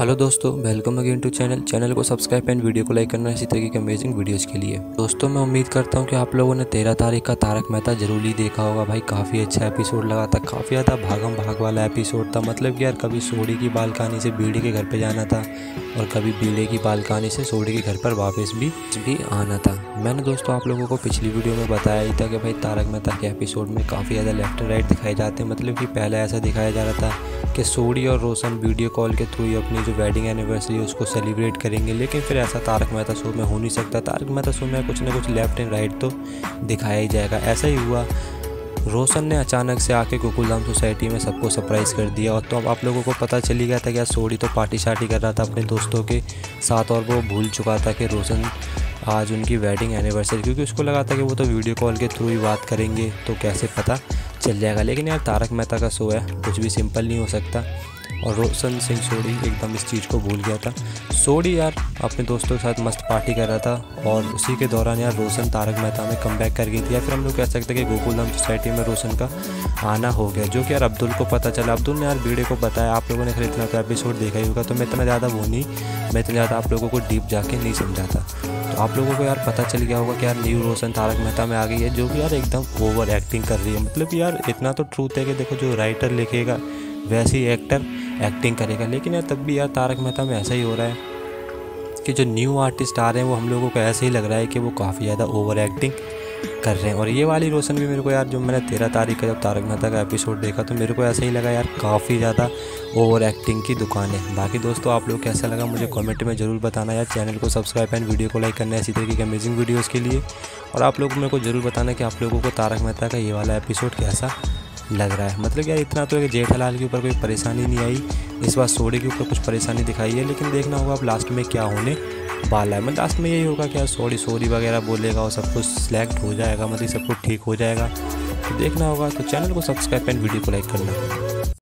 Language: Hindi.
हेलो दोस्तों welcome again to channel channel को सब्सक्राइब एंड वीडियो को लाइक करना इसी तरीके के अमेजिंग वीडियोस के लिए। दोस्तों, मैं उम्मीद करता हूँ कि आप लोगों ने तेरह तारीख का तारक मेहता ज़रूर ही देखा होगा। भाई, काफ़ी अच्छा एपिसोड लगा था, काफ़ी ज़्यादा भागम भाग वाला एपिसोड था। मतलब कि यार, कभी सोडी की बालकानी से बीड़ी के घर पर जाना था और कभी बीड़े की बालकानी से सोडी के घर पर वापस भी भी आना था। मैंने दोस्तों आप लोगों को पिछली वीडियो में बताया ही था कि भाई, तारक मेहता के एपिसोड में काफ़ी ज़्यादा लेफ़्ट एंड राइट दिखाए जाते हैं। मतलब कि पहले ऐसा दिखाया जा रहा था कि सोडी और रोशन वीडियो कॉल के थ्रू ही अपनी जो वेडिंग एनिवर्सरी है, उसको सेलिब्रेट करेंगे। लेकिन फिर ऐसा तारक मेहता शो में हो नहीं सकता। तारक मेहता शो में कुछ ना कुछ लेफ़्ट एंड राइट तो दिखाया ही जाएगा। ऐसा ही हुआ। रोशन ने अचानक से आके गोकुलधाम सोसाइटी में सबको सरप्राइज़ कर दिया और तो अब आप लोगों को पता चली गया था कि सोडी तो पार्टी शार्टी कर रहा था अपने दोस्तों के साथ और वो भूल चुका था कि रोशन आज उनकी वेडिंग एनिवर्सरी क्योंकि उसको लगा था कि वो तो वीडियो कॉल के थ्रू ही बात करेंगे तो कैसे पता? चल जाएगा। लेकिन यार, तारक मेहता का शो है, कुछ भी सिंपल नहीं हो सकता। और रोशन सिंह सोडी एकदम इस चीज़ को भूल गया था। सोडी यार अपने दोस्तों के साथ मस्त पार्टी कर रहा था और उसी के दौरान यार रोशन तारक मेहता में कम बैक कर गई थी। या फिर हम लोग कह सकते हैं कि गोकुलधाम सोसाइटी में रोशन का आना हो गया, जो कि यार अब्दुल को पता चला। अब्दुल ने यार बीड़े को बताया, आप लोगों ने फिर इतना तो एपिसोड देखा ही होगा तो मैं इतना ज़्यादा वो नहीं, मैं इतना ज़्यादा आप लोगों को डीप जाके नहीं समझा था तो आप लोगों को यार पता चल गया होगा कि यार न्यू रोशन तारक मेहता में आ गई है, जो कि यार एकदम ओवर एक्टिंग कर रही है। मतलब यार इतना तो ट्रूथ है कि देखो जो राइटर लिखेगा, वैसे ही एक्टर एक्टिंग करेगा। लेकिन यार, तब भी यार, तारक मेहता में ऐसा ही हो रहा है कि जो न्यू आर्टिस्ट आ रहे हैं, वो हम लोगों को ऐसे ही लग रहा है कि वो काफ़ी ज़्यादा ओवर एक्टिंग कर रहे हैं। और ये वाली रोशन भी मेरे को यार, जो मैंने तेरह तारीख का जब तारक मेहता का एपिसोड देखा तो मेरे को ऐसा ही लगा यार, काफ़ी ज़्यादा ओवर एक्टिंग की दुकान है। बाकी दोस्तों, आप लोग कैसा लगा मुझे कमेंट में ज़रूर बताना यार। चैनल को सब्सक्राइब एंड वीडियो को लाइक करना है, इसी तरीके की अमेजिंग वीडियोज़ के लिए। और आप लोग मेरे को ज़रूर बताना कि आप लोगों को तारक मेहता का ये वाला एपिसोड कैसा लग रहा है। मतलब यार इतना तो है कि जेठालाल के ऊपर कोई परेशानी नहीं आई। इस बार सोडे के ऊपर कुछ परेशानी दिखाई है, लेकिन देखना होगा अब लास्ट में क्या होने वाला है। मतलब लास्ट में यही होगा कि यार सॉरी सॉरी वगैरह बोलेगा और सब कुछ सिलेक्ट हो जाएगा मतलब सब कुछ ठीक हो जाएगा। तो देखना होगा तो चैनल को सब्सक्राइब एंड वीडियो को लाइक करना।